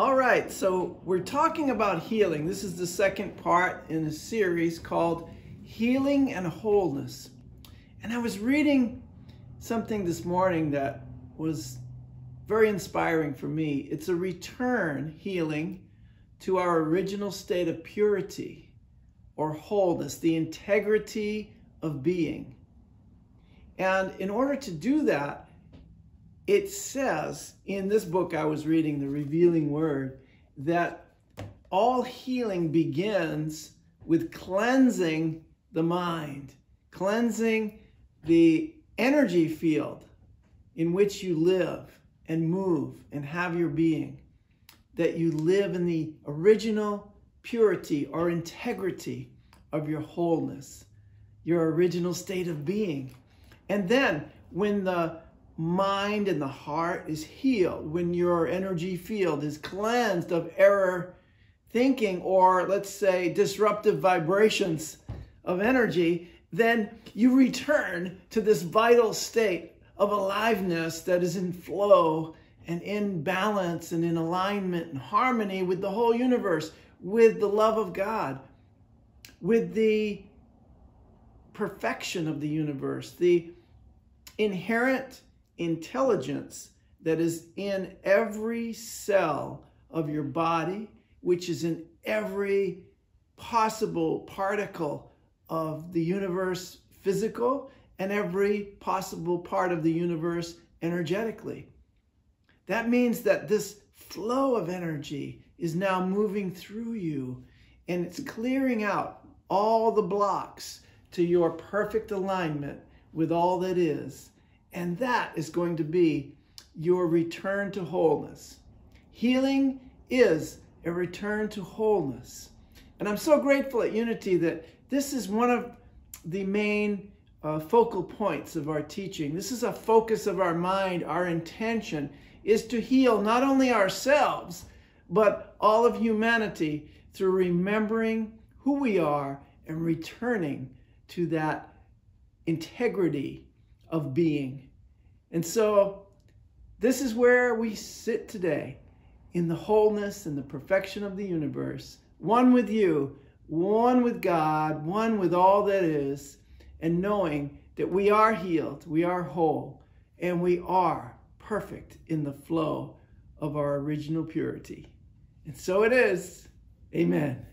All right, so we're talking about healing. This is the second part in a series called Healing and Wholeness. And I was reading something this morning that was very inspiring for me. It's a return healing to our original state of purity or wholeness, the integrity of being. And in order to do that, it says in this book I was reading, The Revealing Word, that all healing begins with cleansing the mind, cleansing the energy field in which you live and move and have your being, that you live in the original purity or integrity of your wholeness, your original state of being. And then when the mind and the heart is healed, when your energy field is cleansed of error thinking or let's say disruptive vibrations of energy, then you return to this vital state of aliveness that is in flow and in balance and in alignment and harmony with the whole universe, with the love of God, with the perfection of the universe, the inherent intelligence that is in every cell of your body, which is in every possible particle of the universe physical and every possible part of the universe energetically. That means that this flow of energy is now moving through you and it's clearing out all the blocks to your perfect alignment with all that is and that is going to be your return to wholeness. Healing is a return to wholeness. And I'm so grateful at Unity that this is one of the main uh, focal points of our teaching. This is a focus of our mind. Our intention is to heal not only ourselves, but all of humanity through remembering who we are and returning to that integrity of being. And so this is where we sit today in the wholeness and the perfection of the universe, one with you, one with God, one with all that is, and knowing that we are healed, we are whole, and we are perfect in the flow of our original purity. And so it is. Amen.